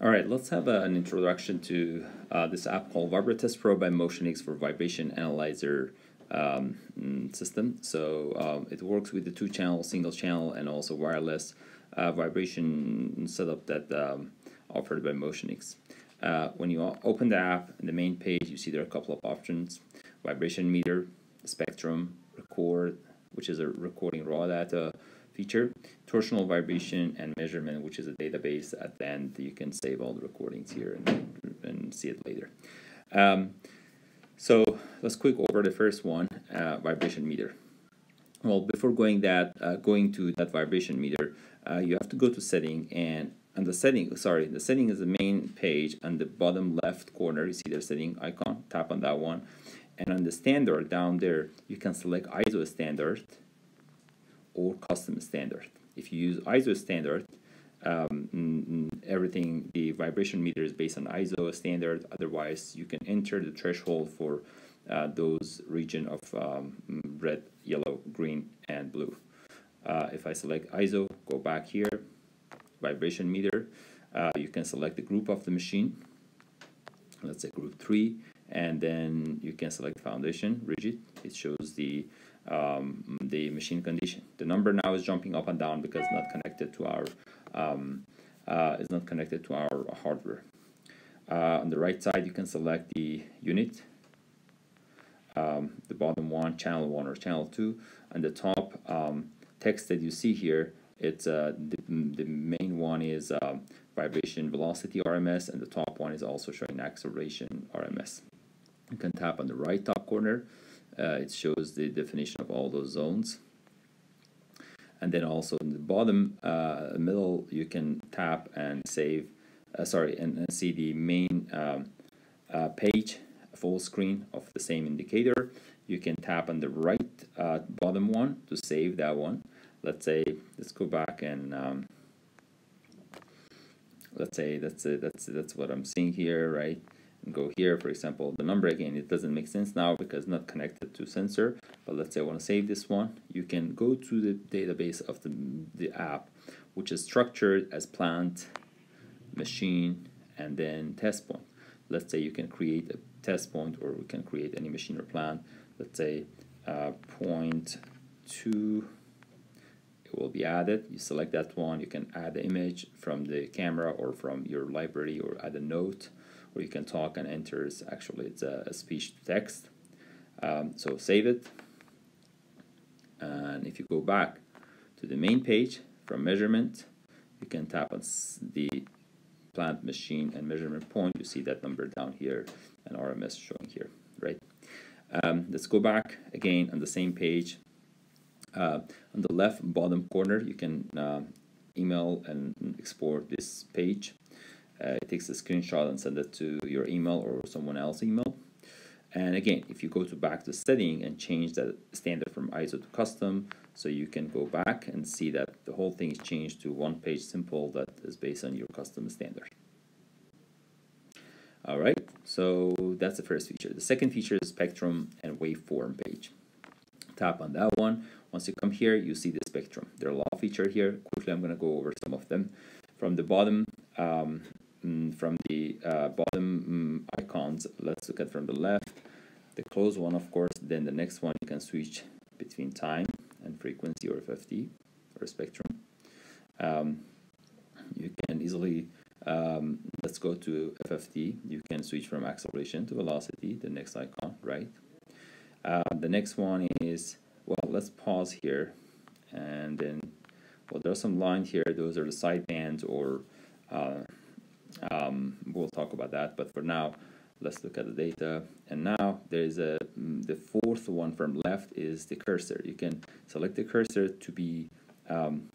All right, let's have an introduction to uh, this app called VibraTest Pro by Motionics for Vibration Analyzer um, mm, system. So um, it works with the two channel, single channel, and also wireless uh, vibration setup that um, offered by Motionics. Uh, when you open the app, in the main page, you see there are a couple of options: vibration meter, spectrum, record, which is a recording raw data feature, torsional vibration and measurement, which is a database at the end. You can save all the recordings here and, and see it later. Um, so let's quick over the first one, uh, vibration meter. Well, before going that, uh, going to that vibration meter, uh, you have to go to setting and on the setting, sorry, the setting is the main page on the bottom left corner. You see the setting icon. Tap on that one, and on the standard down there, you can select ISO standard or custom standard. If you use ISO standard, um, everything, the vibration meter is based on ISO standard. Otherwise, you can enter the threshold for uh, those region of um, red, yellow, green, and blue. Uh, if I select ISO, go back here, vibration meter, uh, you can select the group of the machine. Let's say group 3, and then you can select foundation, rigid. It shows the um, the machine condition. The number now is jumping up and down because it's not connected to our um, uh, is not connected to our hardware. Uh, on the right side, you can select the unit, um, the bottom one, channel one or channel two, and the top um, text that you see here. It's uh, the, the main one is um, vibration velocity RMS, and the top one is also showing acceleration RMS. You can tap on the right top corner uh, it shows the definition of all those zones. And then also in the bottom uh, middle, you can tap and save, uh, sorry, and, and, see the main um, uh, page, full screen of the same indicator. You can tap on the right uh, bottom one to save that one. Let's say, let's go back and um, let's say that's it, that's that's what I'm seeing here, right? Go here, for example, the number again, it doesn't make sense now because not connected to sensor, but let's say I want to save this one, you can go to the database of the, the app, which is structured as plant, machine, and then test point. Let's say you can create a test point or we can create any machine or plant. Let's say uh, point two, it will be added. You select that one, you can add the image from the camera or from your library or add a note where you can talk and enters actually it's a, a speech to text. Um, so save it. And if you go back to the main page from measurement you can tap on the plant machine and measurement point. You see that number down here and RMS showing here right? Um, let's go back again on the same page. Uh, on the left bottom corner you can uh, email and export this page it takes a screenshot and send it to your email or someone else's email. And again if you go to back to setting and change that standard from ISO to custom so you can go back and see that the whole thing is changed to one page simple that is based on your custom standard. All right so that's the first feature. The second feature is spectrum and waveform page. Tap on that one. Once you come here you see the spectrum. There are a lot of features here. Quickly I'm going to go over some of them. From the bottom um, Mm, from the uh, bottom mm, icons, let's look at from the left, the close one, of course, then the next one, you can switch between time and frequency or FFT or spectrum. Um, you can easily, um, let's go to FFT, you can switch from acceleration to velocity, the next icon, right? Uh, the next one is, well, let's pause here, and then, well, there's some lines here, those are the sidebands or uh, um, we'll talk about that, but for now, let's look at the data. And now there's a mm, the fourth one from left is the cursor. You can select the cursor to be um,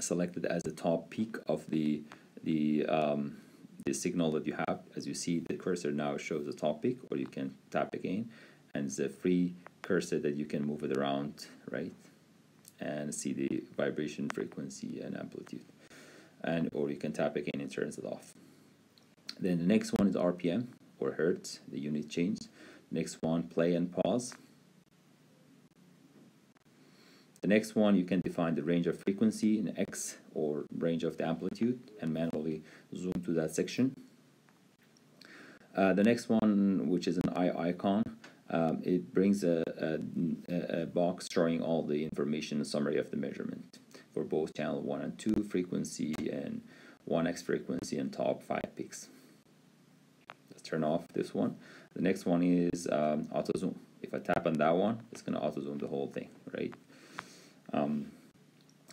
selected as the top peak of the the um, the signal that you have. As you see, the cursor now shows the top peak, or you can tap again, and it's a free cursor that you can move it around, right, and see the vibration frequency and amplitude and or you can tap again and turns it off. Then the next one is RPM or Hertz, the unit change. Next one, play and pause. The next one, you can define the range of frequency in X or range of the amplitude and manually zoom to that section. Uh, the next one, which is an eye icon, um, it brings a, a, a, box showing all the information summary of the measurement for both channel 1 and 2 frequency and 1x frequency and top 5 peaks. Let's turn off this one. The next one is um, auto zoom. If I tap on that one, it's going to auto zoom the whole thing, right? Um,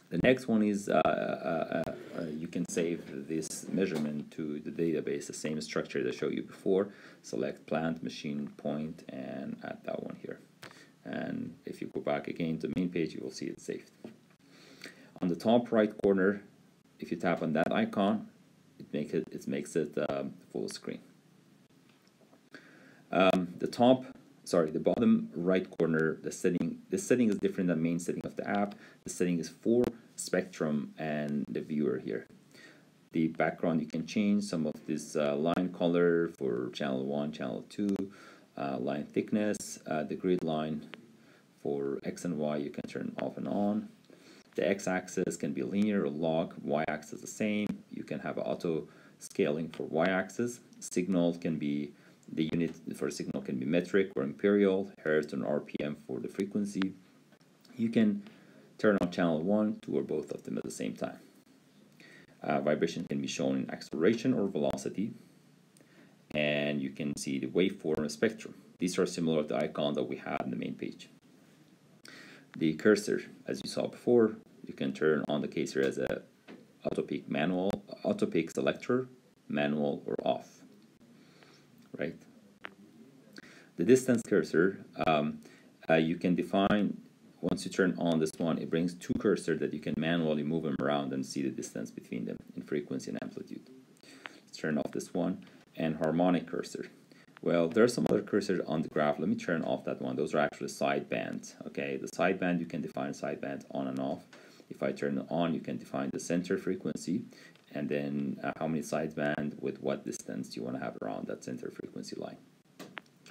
the next one is uh, uh, uh, you can save this measurement to the database, the same structure that I showed you before. Select plant, machine, point, and add that one here. And if you go back again to the main page, you will see it saved. On the top right corner, if you tap on that icon, it, make it, it makes it um, full screen. Um, the top sorry, the bottom right corner, the setting, the setting is different than main setting of the app. The setting is for spectrum and the viewer here. The background you can change some of this uh, line color for channel 1, channel 2, uh, line thickness, uh, the grid line for X and Y you can turn off and on. The X-axis can be linear or log, Y-axis the same. You can have auto scaling for Y-axis. Signal can be the unit for signal can be metric or imperial, hertz and RPM for the frequency. You can turn on channel 1, 2 or both of them at the same time. Uh, vibration can be shown in acceleration or velocity. And you can see the waveform spectrum. These are similar to the icon that we have in the main page. The cursor, as you saw before, you can turn on the cursor as a auto peak manual, auto peak selector, manual or off right? The distance cursor, um, uh, you can define, once you turn on this one, it brings two cursors that you can manually move them around and see the distance between them in frequency and amplitude. Let's turn off this one. And harmonic cursor. Well, there are some other cursors on the graph. Let me turn off that one. Those are actually sidebands. Okay, the sideband, you can define sideband on and off. If I turn it on, you can define the center frequency and then uh, how many sideband with what distance you want to have around that center frequency line.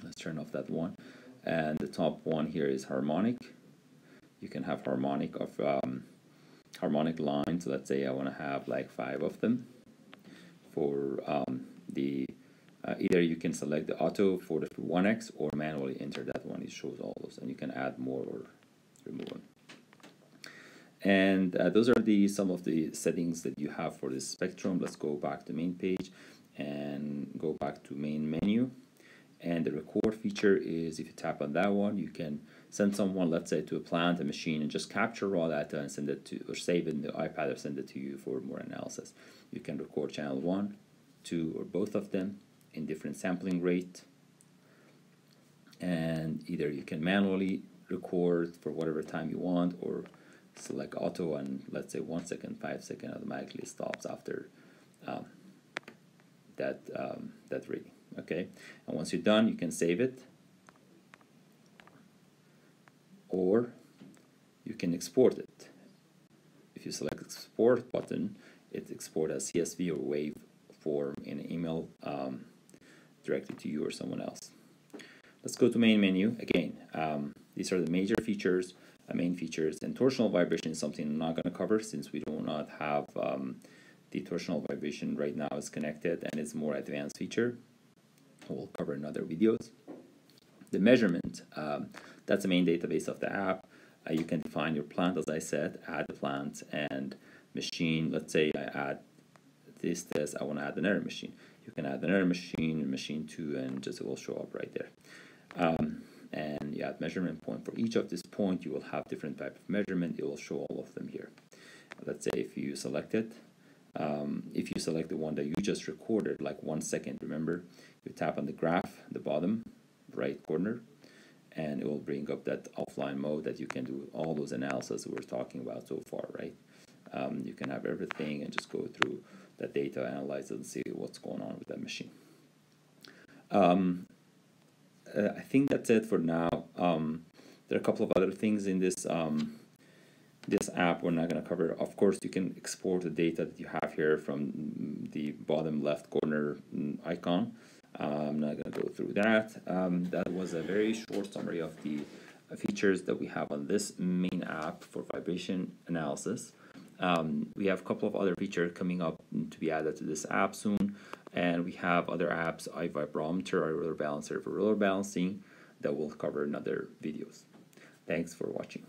Let's turn off that one. And the top one here is harmonic. You can have harmonic of um, harmonic lines. So let's say I want to have like five of them. For um, the uh, either you can select the auto for the 1x or manually enter that one. It shows all those, and you can add more or remove them. And uh, those are the some of the settings that you have for this spectrum. Let's go back to main page and go back to main menu. And the record feature is if you tap on that one, you can send someone, let's say, to a plant, a machine, and just capture raw data and send it to, or save it in the iPad or send it to you for more analysis. You can record channel one, two, or both of them in different sampling rate. And either you can manually record for whatever time you want or select auto and let's say one second, five second automatically stops after um, that, um, that reading. Okay, and once you're done, you can save it or you can export it. If you select export button, it export as CSV or WAV form in email um, directly to you or someone else. Let's go to main menu. Again, um, these are the major features uh, main features. And torsional vibration is something I'm not going to cover since we do not have um, the torsional vibration right now is connected and it's more advanced feature. We'll cover in other videos. The measurement, um, that's the main database of the app. Uh, you can define your plant, as I said, add the plant and machine. Let's say I add this test, I want to add another machine. You can add another machine, machine two, and just it will show up right there. Um, and you add measurement point for each of this point you will have different type of measurement. It will show all of them here. Let's say if you select it um, if you select the one that you just recorded like one second remember? You tap on the graph the bottom right corner and it will bring up that offline mode that you can do all those analysis we're talking about so far right? Um, you can have everything and just go through that data analyze it and see what's going on with that machine um, uh, I think that's it for now. Um, there are a couple of other things in this um, this app we're not going to cover. Of course, you can export the data that you have here from the bottom left corner mm, icon. Uh, I'm not going to go through that. Um, that was a very short summary of the features that we have on this main app for vibration analysis. Um, we have a couple of other features coming up to be added to this app soon, and we have other apps, iVibrometer, roller balancer for roller balancing, that will cover in other videos. Thanks for watching.